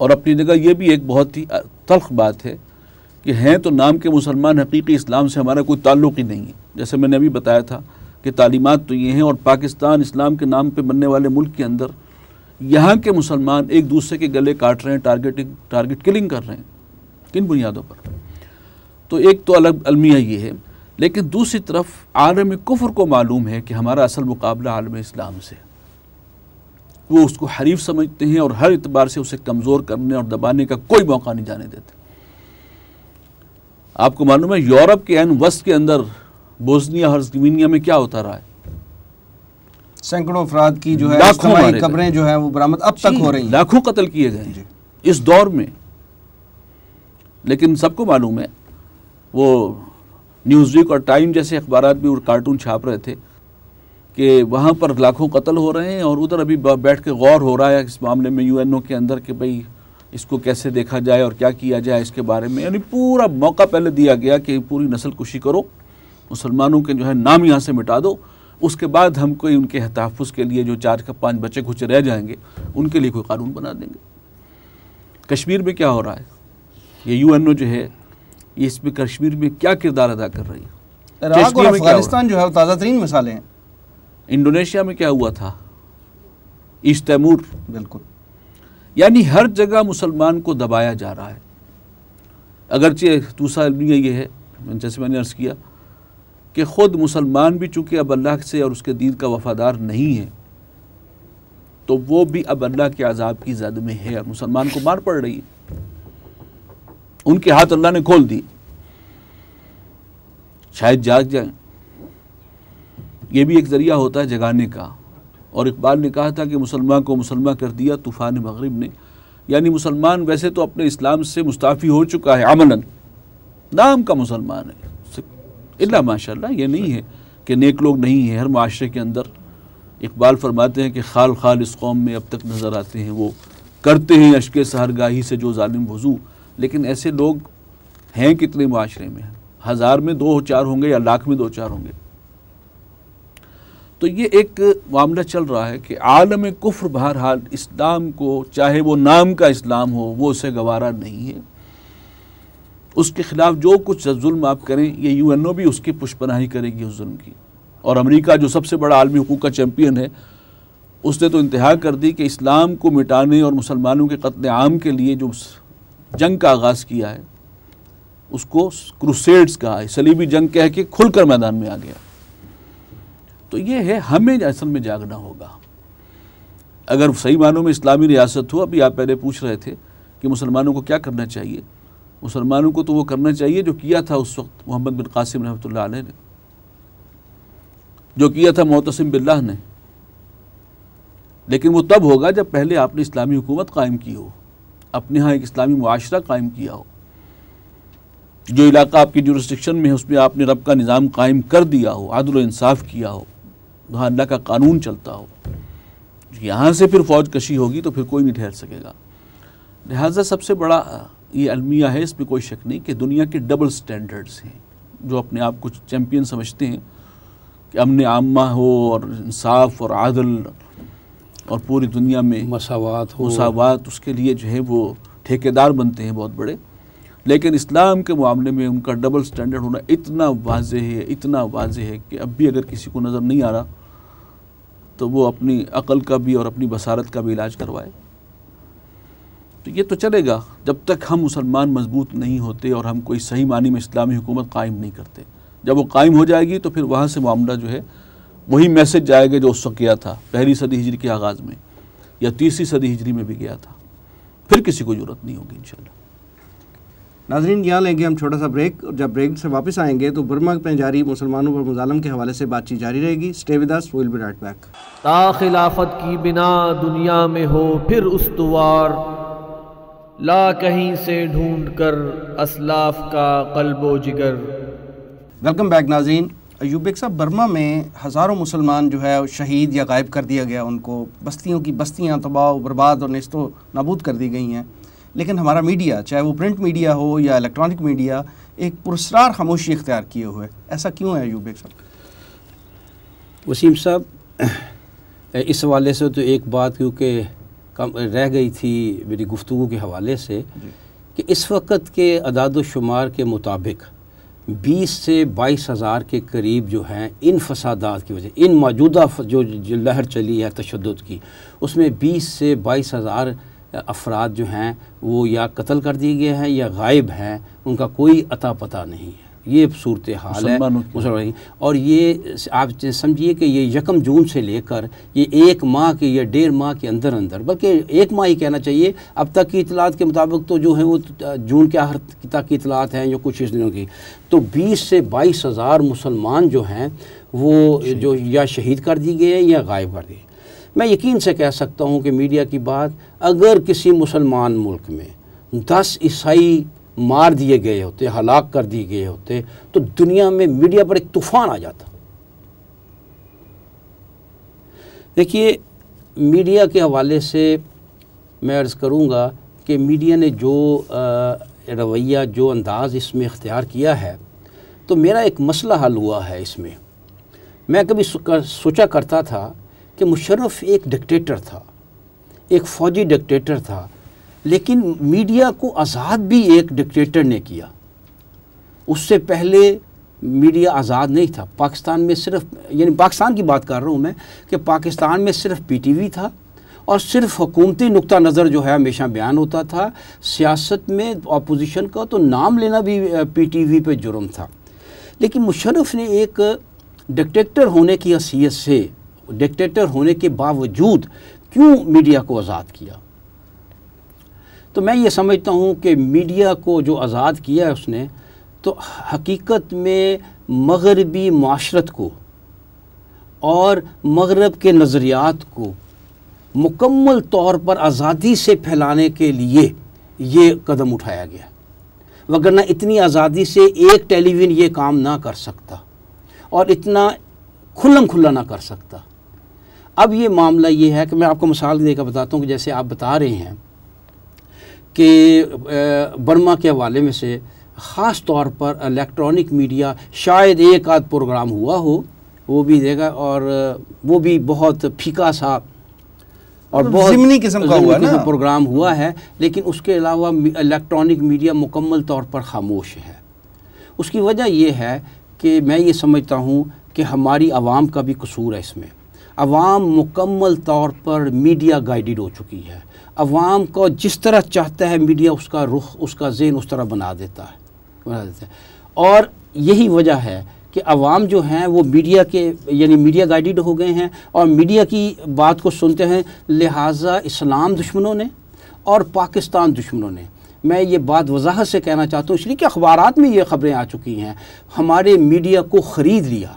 और अपनी जगह ये भी एक बहुत ही तल्ख बात है कि हैं तो नाम के मुसलमान हकीकी इस्लाम से हमारा कोई ताल्लुक़ ही नहीं है। जैसे मैंने अभी बताया था कि तालीमत तो ये हैं और पाकिस्तान इस्लाम के नाम पर बनने वाले मुल्क के अंदर यहाँ के मुसलमान एक दूसरे के गले काट रहे हैं टारगेटिंग टारगेट किलिंग कर रहे हैं, किन बुनियादों पर? तो एक तो अलग अलमिया ये है। लेकिन दूसरी तरफ़ आलम कुफर को मालूम है कि हमारा असल मुकाबला आलम इस्लाम से वो उसको हरीफ समझते हैं और हर एतबार से उसे कमज़ोर करने और दबाने का कोई मौका नहीं जाने देते। आपको मालूम है यूरोप के एन वस्त के अंदर बोस्निया हर्जगोविनिया में क्या होता रहा है? सैकड़ों अफराद की जो है। कब्रें जो है वो बरामद अब तक हो रही हैं। लाखों कत्ल किए गए इस दौर में लेकिन सबको मालूम है वो न्यूज़ वीक और टाइम जैसे अखबार भी और कार्टून छाप रहे थे कि वहाँ पर लाखों कत्ल हो रहे हैं और उधर अभी बैठ के गौर हो रहा है इस मामले में यूएनओ के अंदर कि भाई इसको कैसे देखा जाए और क्या किया जाए इसके बारे में यानी पूरा मौका पहले दिया गया कि पूरी नस्ल कुशी करो मुसलमानों के जो है नाम यहाँ से मिटा दो उसके बाद हम कोई उनके तहफ़ के लिए जो चार का पाँच बच्चे खुचे रह जाएँगे उनके लिए कोई कानून बना देंगे। कश्मीर में क्या हो रहा है? ये यूएनओ जो है ये इसमें कश्मीर में क्या किरदार अदा कर रही है? अफ़गानिस्तान जो है ताज़ा तरीन मिसालें हैं। इंडोनेशिया में क्या हुआ था? East Timor. बिल्कुल। यानी हर जगह मुसलमान को दबाया जा रहा है। अगरचे दूसरा अलमिया ये है, जैसे मैंने अर्ज़ किया कि ख़ुद मुसलमान भी चूँकि अब अल्लाह से और उसके दीन का वफ़ादार नहीं है तो वो भी अब अल्लाह के अजाब की जद में है और मुसलमान को मार पड़ रही है। उनके हाथ अल्लाह ने खोल दिए शायद जाग जाए। ये भी एक ज़रिया होता है जगाने का। और इकबाल ने कहा था कि मुसलमान को मुसलमान कर दिया, तूफ़ान मगरब ने। यानी मुसलमान वैसे तो अपने इस्लाम से मुस्ताफ़ी हो चुका है, अमलन। नाम का मुसलमान है। इल्ला माशाल्लाह, ये नहीं है कि नेक लोग नहीं हैं हर माशरे के अंदर। इकबाल फरमाते हैं कि खाल खाल इस कौम में अब तक नज़र आते हैं, वो करते हैं अशक सहरगाही से जो ालिम वज़ू। लेकिन ऐसे लोग हैं कितने माशरे में? हज़ार में दो चार होंगे या लाख में दो चार होंगे। तो ये एक मामला चल रहा है कि आलम कुफ्र बहरहाल इस्लाम को, चाहे वो नाम का इस्लाम हो, वो उसे गवारा नहीं है। उसके ख़िलाफ़ जो कुछ जुल्म आप करें, ये यू एन ओ भी उसकी पुष्पनाही करेगी उस जुल्म की। और अमेरिका, जो सबसे बड़ा आलमी हकूक़ का चैम्पियन है, उसने तो इंतहा कर दी कि इस्लाम को मिटाने और मुसलमानों के कत्ल आम के लिए जो जंग का आगाज़ किया है, उसको क्रूसेड्स कहा है। सलीबी जंग कह के खुलकर मैदान में आ गया। तो ये है, हमें असल में जागना होगा। अगर सही मानों में इस्लामी रियासत हो, अभी आप पहले पूछ रहे थे कि मुसलमानों को क्या करना चाहिए। मुसलमानों को तो वो करना चाहिए जो किया था उस वक्त, मोहम्मद बिन कासिम रहमतुल्लाह ने। जो किया था मोतसिम बिल्लाह ने। लेकिन वो तब होगा जब पहले आपने इस्लामी हुकूमत कायम की हो। अपने यहाँ एक इस्लामी मुआशरा कायम किया हो। जो इलाका आपकी जुरिस्टिक्शन में है, उसमें आपने रब का निज़ाम कायम कर दिया हो, आदल इंसाफ किया हो। वहाँ अल्लाह का कानून चलता हो यहाँ से फिर फौज कशी होगी तो फिर कोई नहीं ठहर सकेगा। लिहाजा सबसे बड़ा ये अलमिया है इसमें कोई शक नहीं कि दुनिया के डबल स्टैंडर्ड्स हैं जो अपने आप कुछ चैम्पियन समझते हैं कि अमन आमा हो और इंसाफ और आदल और पूरी दुनिया में मसावत हो। मुसावात उसके लिए जो है वो ठेकेदार बनते हैं बहुत बड़े। लेकिन इस्लाम के मामले में उनका डबल स्टैंडर्ड होना इतना वाज है इतना वाज है कि अब भी अगर किसी को नज़र नहीं आ रहा तो वो अपनी अकल का भी और अपनी बसारत का भी इलाज करवाए। तो ये तो चलेगा, जब तक हम मुसलमान मज़बूत नहीं होते और हम कोई सही मानी में इस्लामी हुकूमत कायम नहीं करते। जब वो कायम हो जाएगी तो फिर वहाँ से मामला जो है, वही मैसेज जाएगा जो उस वक्त गया था, पहली सदी हिजरी के आगाज़ में, या तीसरी सदी हिजरी में भी गया था। फिर किसी को ज़रूरत नहीं होगी, इंशाल्लाह। नाजरीन यहाँ लेंगे हम छोटा सा ब्रेक और जब ब्रेक से वापस आएँगे तो बर्मा में जारी मुसलमानों पर मुजालम के हवाले से बातचीत जारी रहेगी। Stay with us will be right back ता खिलाफत की बिना दुनिया में हो फिर उस्तवार। ला कहीं से ढूंढ कर असलाफ का कल्बो जिगर। वेलकम बैक नाजीन अयूब बेग साहब बर्मा में हज़ारों मुसलमान जो है शहीद या गायब कर दिया गया। उनको बस्तियों की बस्तियाँ तबाह बर्बाद और नस्तो नाबूद कर दी गई हैं। लेकिन हमारा मीडिया चाहे वो प्रिंट मीडिया हो या इलेक्ट्रॉनिक मीडिया एक पुरस्कार खामोशी इख्तियार किए हुए ऐसा क्यों है बेग साहब? वसीम साहब इस हवाले से तो एक बात क्योंकि कम रह गई थी मेरी गुफ्तु के हवाले से कि इस वक्त के अदाद शुमार के मुताबिक 20 से बाईस हज़ार के करीब जो हैं इन फसादात की वजह इन मौजूदा जो, जो लहर चली है तशद की उसमें 20 से बाईस हज़ार अफराद जो हैं वो या कत्ल कर दिए गए हैं या गायब हैं उनका कोई अता पता नहीं है। ये सूरत हाल है। मुसलमान और ये आप समझिए कि ये यकम जून से लेकर ये एक माह के या डेढ़ माह के अंदर अंदर बल्कि एक माह ही कहना चाहिए अब तक की इतलात के मुताबिक तो जो है वो जून के आखिर तक की इतलात हैं जो कुछ इस दिनों की। तो बीस से बाईस हज़ार मुसलमान जो हैं वो जो या शहीद कर दिए गए हैं या गायब कर दिए मैं यकीन से कह सकता हूँ कि मीडिया की बात अगर किसी मुसलमान मुल्क में दस ईसाई मार दिए गए होते, हलाक कर दिए गए होते तो दुनिया में मीडिया पर एक तूफ़ान आ जाता। देखिए, मीडिया के हवाले से मैं अर्ज़ करूँगा कि मीडिया ने जो रवैया, जो अंदाज़ इसमें इख्तियार किया है तो मेरा एक मसला हल हुआ है इसमें। मैं कभी सोचा करता था कि मुशर्रफ एक डिक्टेटर था, एक फ़ौजी डिक्टेटर था, लेकिन मीडिया को आज़ाद भी एक डिक्टेटर ने किया। उससे पहले मीडिया आज़ाद नहीं था। पाकिस्तान में सिर्फ़, यानी पाकिस्तान की बात कर रहा हूँ मैं, कि पाकिस्तान में सिर्फ़ पीटीवी था और सिर्फ़ हुकूमती नुक्ता नज़र जो है हमेशा बयान होता था। सियासत में अपोजिशन का तो नाम लेना भी पीटीवी पे जुर्म था। लेकिन मुशर्रफ ने एक डिक्टेटर होने की हैसियत से डिक्टेटर होने के बावजूद क्यों मीडिया को आज़ाद किया? तो मैं ये समझता हूँ कि मीडिया को जो आज़ाद किया है उसने तो हकीकत में मगरबी माशरत को और मगरब के नज़रियात को मुकम्मल तौर पर आज़ादी से फैलाने के लिए ये कदम उठाया गया वगरना इतनी आज़ादी से एक टेलीविज़न ये काम ना कर सकता और इतना खुल्लम खुल्ला ना कर सकता। अब ये मामला ये है कि मैं आपको मिसाल देकर बताता हूँ कि जैसे आप बता रहे हैं कि बर्मा के हवाले में से ख़ास तौर पर इलेक्ट्रॉनिक मीडिया शायद एक आध प्रोग्राम हुआ हो वो भी देगा और वो भी बहुत फीका सा और मतलब बहुत ज़िमनी किस्म का हुआ ना? प्रोग्राम हुआ है लेकिन उसके अलावा इलेक्ट्रॉनिक मीडिया मुकम्मल तौर पर खामोश है उसकी वजह यह है कि मैं ये समझता हूँ कि हमारी आवाम का भी कसूर है इसमें आवाम मुकम्मल तौर पर मीडिया गाइडेड हो चुकी है। अवाम को जिस तरह चाहता है मीडिया उसका रुख, उसका जेन उस तरह बना देता है, बना देता है। और यही वजह है कि अवाम जो हैं वो मीडिया के, यानी मीडिया गाइडेड हो गए हैं और मीडिया की बात को सुनते हैं लिहाजा इस्लाम दुश्मनों ने और पाकिस्तान दुश्मनों ने। मैं ये बात वजाहत से कहना चाहता हूँ, इसलिए कि अखबारात में ये खबरें आ चुकी हैं। हमारे मीडिया को ख़रीद लिया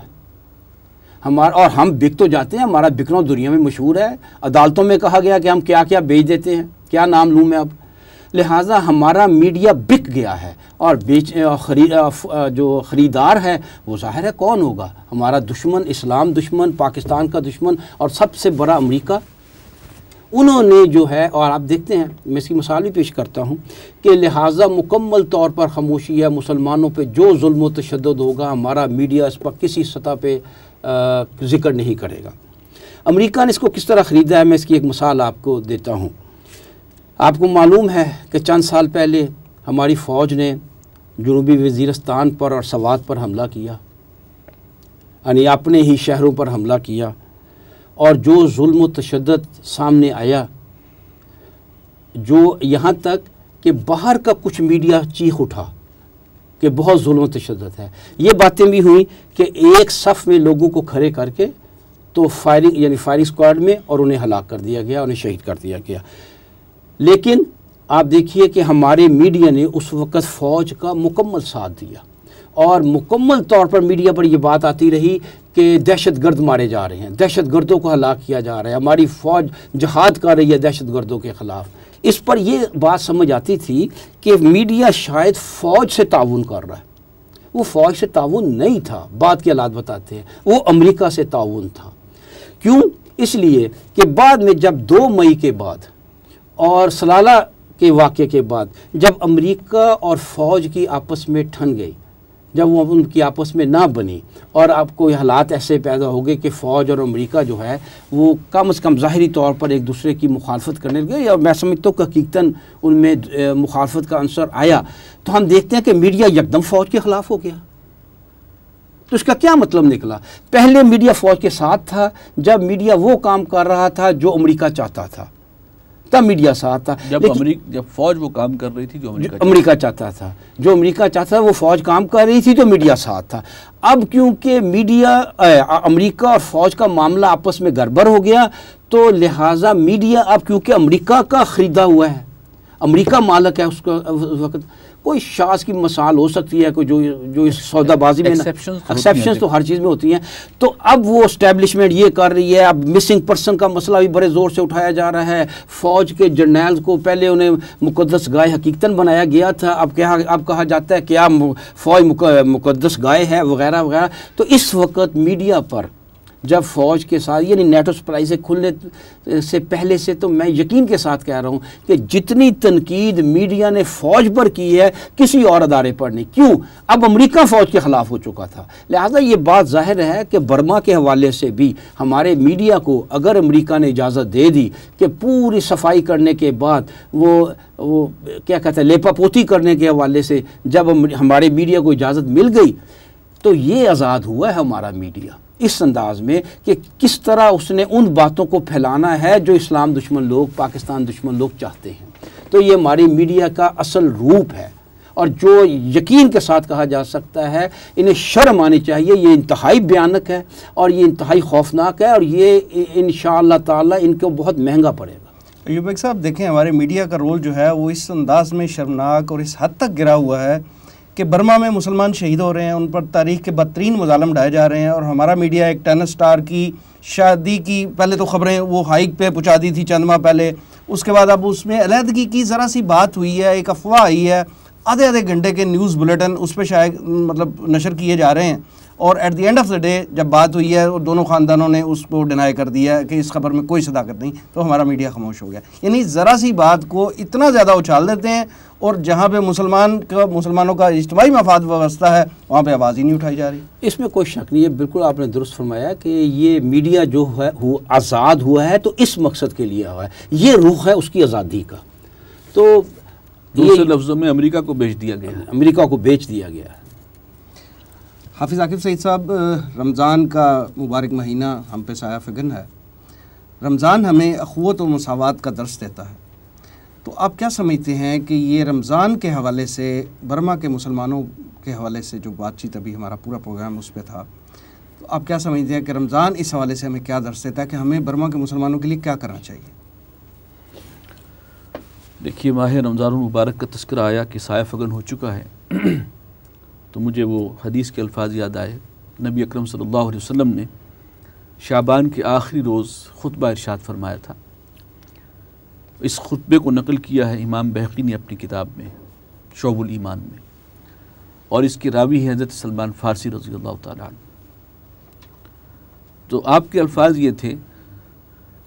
हमारा और हम बिक तो जाते हैं हमारा बिकना दुनिया में मशहूर है। अदालतों में कहा गया कि हम क्या क्या बेच देते हैं क्या नाम लूँ मैं अब? लिहाजा हमारा मीडिया बिक गया है और बेच खरी फ- अ, जो ख़रीदार है वो ज़ाहिर है कौन होगा? हमारा दुश्मन इस्लाम दुश्मन पाकिस्तान का दुश्मन और सबसे बड़ा अमेरिका। उन्होंने जो है और आप देखते हैं मैं इसकी मिसाल भी पेश करता हूँ कि लिहाजा मुकम्मल तौर पर खामोशी है मुसलमानों पर जो जुल्म तशद होगा हमारा मीडिया इस पर किसी सतह पे अ, ज़िक्र नहीं करेगा। अमेरिका ने इसको किस तरह ख़रीदा है, मैं इसकी एक मिसाल आपको देता हूँ। आपको मालूम है कि चंद साल पहले हमारी फ़ौज ने जनूबी वज़ीरस्तान पर और सवात पर हमला किया, यानी अपने ही शहरों पर हमला किया, और जो जुल्म तशद सामने आया, जो यहाँ तक कि बाहर का कुछ मीडिया चीख उठा कि बहुत जुल्म तशद है। ये बातें भी हुई कि एक सफ़ में लोगों को खड़े करके तो फायरिंग यानी फायरिंग स्क्वाड में और उन्हें हलाक कर दिया गया, उन्हें शहीद कर दिया गया। लेकिन आप देखिए कि हमारे मीडिया ने उस वक़्त फ़ौज का मुकम्मल साथ दिया। और मुकम्मल तौर पर मीडिया पर यह बात आती रही कि दहशत गर्द मारे जा रहे हैं दहशत गर्दों को हलाक किया जा रहा है, हमारी फ़ौज जहाद कर रही है दहशत गर्दों के ख़िलाफ़। इस पर यह बात समझ आती थी कि मीडिया शायद फ़ौज से ताउन कर रहा है। वो फ़ौज से ताउन नहीं था, बाद के हालात बताते हैं। वो अमरीका से ताउन था। क्यों? इसलिए कि बाद में जब दो मई के बाद और सलाला के वाक़े के बाद जब अमरीका और फ़ौज की आपस में ठन गई जब वो उनकी आपस में ना बनी और आपको हालात ऐसे पैदा हो गए कि फ़ौज और अमेरिका जो है, वो कम अज़ कम ज़ाहरी तौर पर एक दूसरे की मुखालफत करने लगे या मैं समझता हूँ कि हकीकतन उनमें मुखालफत का आंसर आया। तो हम देखते हैं कि मीडिया यकदम फ़ौज के ख़िलाफ़ हो गया। तो इसका क्या मतलब निकला? पहले मीडिया फ़ौज के साथ था, जब मीडिया वो काम कर रहा था जो अमेरिका चाहता था। तब मीडिया साथ था। जब अमेरिका जब फौज वो काम कर रही थी जो अमेरिका अमेरिका चाहता था जो अमेरिका चाहता था वो फौज काम कर रही थी तो मीडिया साथ था। अब क्योंकि मीडिया अमरीका और फौज का मामला आपस में गड़बड़ हो गया तो लिहाजा मीडिया अब क्योंकि अमरीका का ख़रीदा हुआ है अमरीका मालक है उसका उस वक्त। कोई शास की मसाल हो सकती है कोई जो जो इस सौदाबाजी में एक्सेप्शन तो हर चीज़ में होती हैं। तो अब वो इस्टेब्लिशमेंट ये कर रही है अब मिसिंग पर्सन का मसला भी बड़े ज़ोर से उठाया जा रहा है। फ़ौज के जर्नैल्स को पहले उन्हें मुकदस गाय हकीकतन बनाया गया था अब क्या अब कहा जाता है क्या फ़ौज मुकदस गाय है वगैरह वगैरह। तो इस वक्त मीडिया पर जब फ़ौज के साथ, यानी नेटो सप्लाई से खुलने से पहले से तो मैं यकीन के साथ कह रहा हूँ कि जितनी तनकीद मीडिया ने फ़ौज पर की है, किसी और अदारे पर नहीं। क्यों? अब अमेरिका फ़ौज के ख़िलाफ़ हो चुका था। लिहाजा ये बात ज़ाहिर है कि बर्मा के हवाले से भी हमारे मीडिया को अगर अमरीका ने इजाज़त दे दी कि पूरी सफ़ाई करने के बाद वो वो क्या कहते हैं, लेपापोती करने के हवाले से जब हमारे मीडिया को इजाज़त मिल गई तो ये आज़ाद हुआ है हमारा मीडिया। इस अंदाज में कि किस तरह उसने उन बातों को फैलाना है जो इस्लाम दुश्मन लोग, पाकिस्तान दुश्मन लोग चाहते हैं। तो ये हमारी मीडिया का असल रूप है। और जो यकीन के साथ कहा जा सकता है, इन्हें शर्म आनी चाहिए, ये इंतहाई भयानक है और ये इंतहाई खौफनाक है और ये इन ताला इनको बहुत महँगा पड़ेगा। यूबेक साहब, देखें, हमारे मीडिया का रोल जो है वो इस अंदाज में शर्मनाक और इस हद तक गिरा हुआ है कि बर्मा में मुसलमान शहीद हो रहे हैं, उन पर तारीख के बदतरीन मुजालम डाए जा रहे हैं और हमारा मीडिया एक टेनिस स्टार की शादी की, पहले तो ख़बरें वो हाइक पे पहुँचा दी थी चंद माह पहले। उसके बाद अब उसमें अलीहदगी की ज़रा सी बात हुई है, एक अफवाह आई है आधे आधे घंटे के न्यूज़ बुलेटिन उस पर शायद मतलब नशर किए जा रहे हैं। और at the end of the day जब बात हुई है और दोनों ख़ानदानों ने उसको डिनाई कर दिया कि इस खबर में कोई सदाकत नहीं तो हमारा मीडिया खामोश हो गया। यानी ज़रा सी बात को इतना ज़्यादा उछाल देते हैं और जहाँ पे मुसलमान का मुसलमानों का इज्तमाही मफाद व्यवस्था है वहाँ पे आवाज़ ही नहीं उठाई जा रही। इसमें कोई शक नहीं है बिल्कुल आपने दुरुस्त फरमाया कि ये मीडिया जो है वो आज़ाद हुआ है तो इस मकसद के लिए हुआ है। ये रुख है उसकी आज़ादी का। तो दूसरे लफ्ज़ों में अमेरिका को बेच दिया गया। अमेरिका को बेच दिया गया। हाफिज़ आकिब सईद साहब रमज़ान का मुबारक महीना हम पे साया फिगन है। रमज़ान हमें अखवत और मसावत का दर्स देता है। तो आप क्या समझते हैं कि ये रमज़ान के हवाले से, बर्मा के मुसलमानों के हवाले से जो बातचीत अभी हमारा पूरा प्रोग्राम उस पर था तो आप क्या समझते हैं कि रमज़ान इस हवाले से हमें क्या दर्श देता है कि हमें बर्मा के मुसलमानों के लिए क्या करना चाहिए? देखिए, माह रमज़ान मुबारक का तस्करा आया कि साया फगन हो चुका है। तो मुझे वो हदीस के अल्फाज याद आए। नबी अकरम सल्लल्लाहु अलैहि वसल्लम ने शाबान के आखिरी रोज़ खुतबा इरशाद फरमाया था। इस खुतबे को नकल किया है इमाम बहकी ने अपनी किताब में, शोबुल ईमान में। और इसके रावी है हज़रत सलमान फ़ारसी रज़ी अल्लाह ताला तो आपके अल्फाज ये थे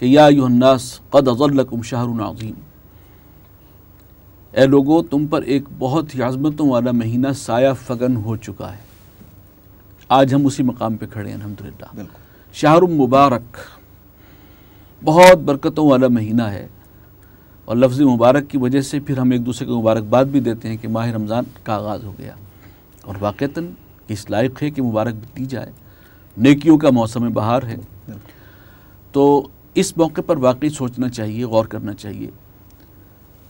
कि या युन्नास कद अज़ल्लकुम शाहरुन अज़ीम। ए लोगो तुम पर एक बहुत ही आज़मतों वाला महीना साया फगन हो चुका है। आज हम उसी मकाम पे खड़े हैं अलहमदिल्ला शाहरुम मुबारक। बहुत बरकतों वाला महीना है। और लफ्ज़ मुबारक की वजह से फिर हम एक दूसरे को मुबारकबाद भी देते हैं कि माह रमज़ान का आगाज़ हो गया। और वाक़ता इस लायक है कि मुबारक दी जाए। नेकियों का मौसम बहार है। तो इस मौके पर वाकई सोचना चाहिए गौर करना चाहिए।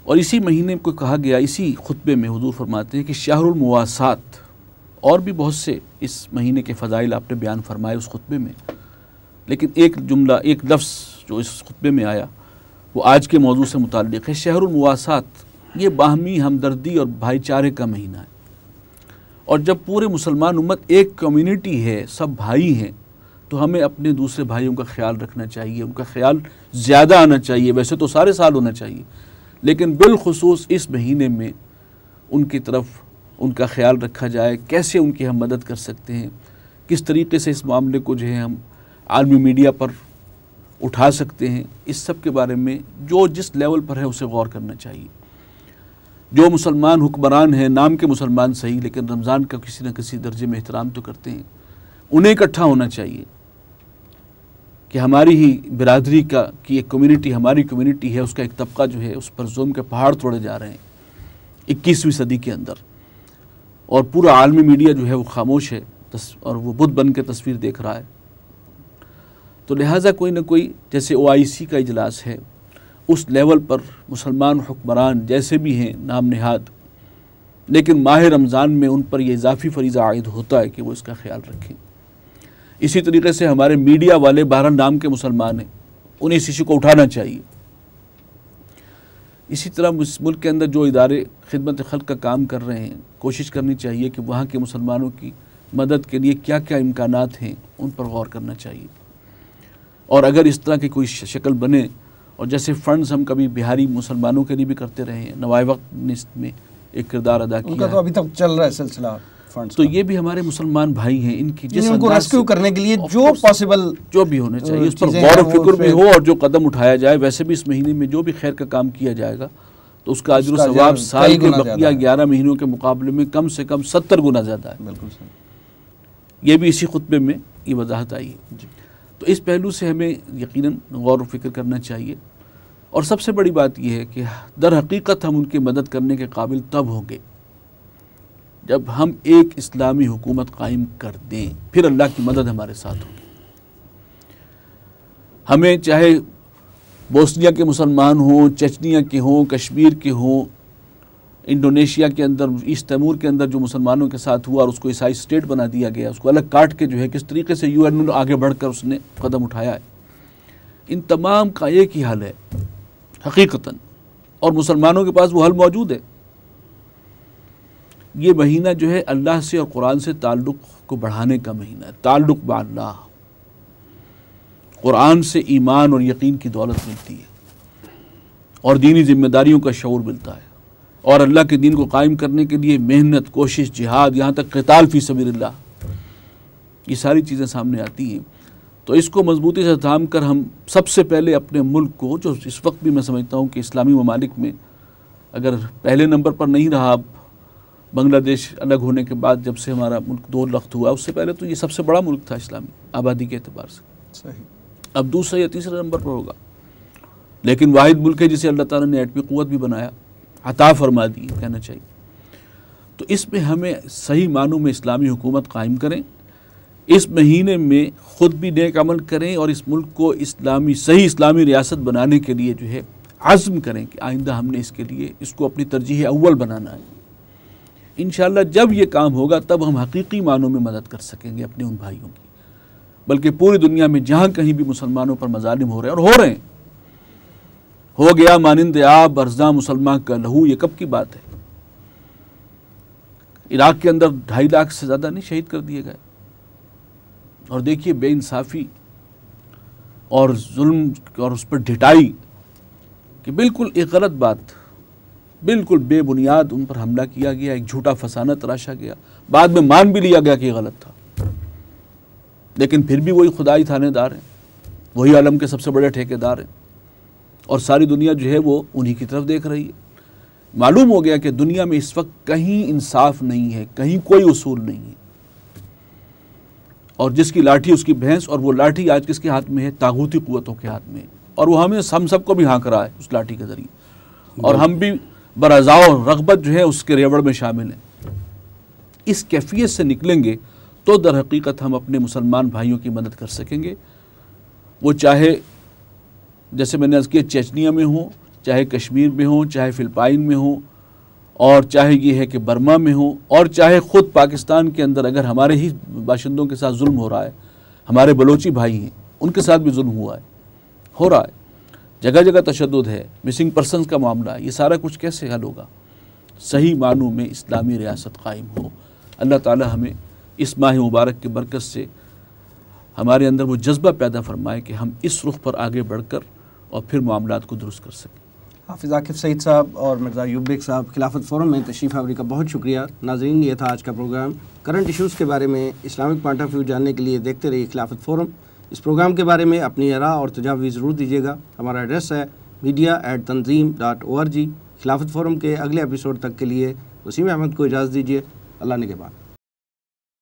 और इसी महीने को कहा गया, इसी खुतबे में हजूर फरमाते हैं कि शाहरुलमवासात और भी बहुत से इस महीने के फ़जाइल आपने बयान फरमाए उस खुतबे में। लेकिन एक जुमला, एक लफ्ज़ जो इस खुतबे में आया, वो आज के मौजू से मुतल है। शहरमवासात ये बाहमी हमदर्दी और भाईचारे का महीना है। और जब पूरे मुसलमान उम्मत एक कम्युनिटी है, सब भाई हैं तो हमें अपने दूसरे भाइयों का ख्याल रखना चाहिए, उनका ख्याल ज़्यादा आना चाहिए। वैसे तो सारे साल होना चाहिए। लेकिन बिलखसूस इस महीने में उनकी तरफ़ उनका ख्याल रखा जाए, कैसे उनकी हम मदद कर सकते हैं, किस तरीके से इस मामले को जो है हम आलमी मीडिया पर उठा सकते हैं, इस सब के बारे में जो जिस लेवल पर है उसे गौर करना चाहिए। जो मुसलमान हुक्मरान हैं, नाम के मुसलमान सही, लेकिन रमज़ान का किसी न किसी दर्जे में एहतराम तो करते हैं। उन्हें इकट्ठा होना चाहिए। कि हमारी ही बिरादरी का, की एक कम्युनिटी हमारी कम्युनिटी है, उसका एक तबका जो है, उस पर जोम के पहाड़ तोड़े जा रहे हैं इक्कीसवीं सदी के अंदर। और पूरा आलमी मीडिया जो है, वो खामोश है और वो बुद्ध बन के तस्वीर देख रहा है। तो लिहाजा कोई ना कोई, जैसे ओ आई सी का इजलास है, उस लेवल पर मुसलमान हुक्मरान जैसे भी हैं, नाम नहाद, लेकिन माह रमज़ान में उन पर यह इजाफी फरीज़ा आयद होता है कि वो इसका ख्याल रखें। इसी तरीके से हमारे मीडिया वाले बहरहाल नाम के मुसलमान हैं। उन्हें इस इशू को उठाना चाहिए। इसी तरह इस मुल्क के अंदर जो इदारे खिदमत खल का काम कर रहे हैं कोशिश करनी चाहिए कि वहाँ के मुसलमानों की मदद के लिए क्या क्या इम्कान हैं उन पर गौर करना चाहिए। और अगर इस तरह की कोई शक्ल बने और जैसे फ़ंड्स हम कभी बिहारी मुसलमानों के लिए भी करते रहे हैं नवाए वक्त ने इसमें एक किरदार अदा किया तो अभी तक चल रहा है सिलसिला। तो ये भी हमारे मुसलमान भाई हैं इनकी जिस उनको रेस्क्यू करने के लिए जो पॉसिबल जो भी होने चाहिए उस पर गौर फ़िक्र भी हो और जो कदम उठाया जाए वैसे भी इस महीने में जो भी खैर का काम किया जाएगा तो उसका अजर सवाब साल के बकिया ग्यारह महीनों के मुकाबले में कम से कम सत्तर गुना ज़्यादा है। बिल्कुल ये भी इसी खुतबे में ये वजाहत आई है। तो इस पहलू से हमें यकीनन गौर फ़िक्र करना चाहिए। और सबसे बड़ी बात यह है कि दर हकीकत हम उनकी मदद करने के काबिल तब होंगे जब हम एक इस्लामी हुकूमत कायम कर दें, फिर अल्लाह की मदद हमारे साथ होगी। हमें चाहे बोस्निया के मुसलमान हों, चचनिया के हों, कश्मीर के हों, इंडोनेशिया के अंदर, ईस्ट तैमूर के अंदर जो मुसलमानों के साथ हुआ और उसको ईसाई स्टेट बना दिया गया, उसको अलग काट के जो है, किस तरीके से यू एन आगे बढ़कर उसने कदम उठाया है। इन तमाम का एक ही हल है हकीकता और मुसलमानों के पास वो हल मौजूद है। ये महीना जो है अल्लाह से और कुरान से ताल्लुक़ को बढ़ाने का महीना है। ताल्लुक़ बाल्लाह कुरान से ईमान और यकीन की दौलत मिलती है। और दीनी जिम्मेदारियों का शौर मिलता है। और अल्लाह के दीन को कायम करने के लिए मेहनत, कोशिश, जिहाद, यहाँ तक कताल फ़ी सबीर ये सारी चीज़ें सामने आती हैं। तो इसको मजबूती से थाम कर हम सबसे पहले अपने मुल्क को, जो इस वक्त भी मैं समझता हूँ कि इस्लामी ममालिक में अगर पहले नंबर पर नहीं रहा अब बांग्लादेश अलग होने के बाद जब से हमारा मुल्क दो लख्त हुआ उससे पहले तो ये सबसे बड़ा मुल्क था इस्लामी आबादी के अतबार से। सही। अब दूसरे या तीसरे नंबर पर होगा। लेकिन वाहिद मुल्क है जिसे अल्लाह ताला ने एटमी क़वत भी बनाया अता फरमा दी कहना चाहिए। तो इसमें हमें सही मानों में इस्लामी हुकूमत कायम करें इस महीने में ख़ुद भी नेक अमल करें और इस मुल्क को इस्लामी सही इस्लामी रियासत बनाने के लिए जो है आज़म करें कि आइंदा हमने इसके लिए इसको अपनी तरजीह अव्वल बनाना है। इन जब ये काम होगा, तब हम हकीकी मानों में मदद कर सकेंगे अपने उन भाइयों की। बल्कि पूरी दुनिया में जहाँ कहीं भी मुसलमानों पर मजालिम हो रहे हैं, और हो रहे हैं। हो गया मानंद आप अर्जा मुसलमान का लहू, ये कब की बात है? इराक के अंदर ढाई लाख से ज़्यादा नहीं शहीद कर दिए गए। और देखिए बेइंसाफ़ी और जुल्म और उस पर ढिटाई कि बिल्कुल एक गलत बात बिल्कुल बेबुनियाद उन पर हमला किया गया एक झूठा फसाना तराशा गया। बाद में मान भी लिया गया कि गलत था। लेकिन फिर भी वही खुदाई थानेदार हैं वही आलम के सबसे बड़े ठेकेदार हैं। और सारी दुनिया जो है वो उन्हीं की तरफ़ देख रही है। मालूम हो गया कि दुनिया में इस वक्त कहीं इंसाफ नहीं है कहीं कोई उसूल नहीं है। और जिसकी लाठी उसकी भैंस और वो लाठी आज किसके हाथ में है? तागूती कुतों के हाथ में और वो हमें हम सबको भी हाँक रहा है उस लाठी के ज़रिए। और हम भी बरजाओ रगबत जो है उसके रेवड़ में शामिल हैं। इस कैफियत से निकलेंगे तो दर हकीकत हम अपने मुसलमान भाइयों की मदद कर सकेंगे। वो चाहे, जैसे मैंने अर्ज़ किया, चेचनिया में हो, चाहे कश्मीर में हो, चाहे फ़िलपाइन में हो, और चाहे ये है कि बर्मा में हो, और चाहे ख़ुद पाकिस्तान के अंदर अगर हमारे ही बाशिंदों के साथ जुल्म हो रहा है, हमारे बलोची भाई हैं, उनके साथ भी जुल्म हुआ है, हो रहा है। जगह जगह तशद है मिसिंग पर्सन का मामला, ये सारा कुछ कैसे हल होगा? सही मानों में इस्लामी रियासत कायम हो। अल्लाह ताला हमें इस माह मुबारक के बरकत से हमारे अंदर वो जज्बा पैदा फरमाए कि हम इस रुख पर आगे बढ़कर और फिर मामला को दुरुस्त कर सकें। हाफिज़ आकिफ़ सईद साहब और मिर्ज़ा यूबिक साहब, खिलाफत फ़ोरम में तशरीफ़ आवरी का बहुत शुक्रिया। नाजरीन, ये था आज का प्रोग्राम। करंट इशूज़ के बारे में इस्लामिक पॉइंट ऑफ़ व्यू जानने के लिए देखते रहिए खिलाफत फ़ोरम। इस प्रोग्राम के बारे में अपनी आरा और तजावी ज़रूर दीजिएगा। हमारा एड्रेस है media at Tanzeem dot O R G Khilafat forum के अगले एपिसोड तक के लिए वसीम अहमद को इजाज़त दीजिए। अल्लाह ने के बाद।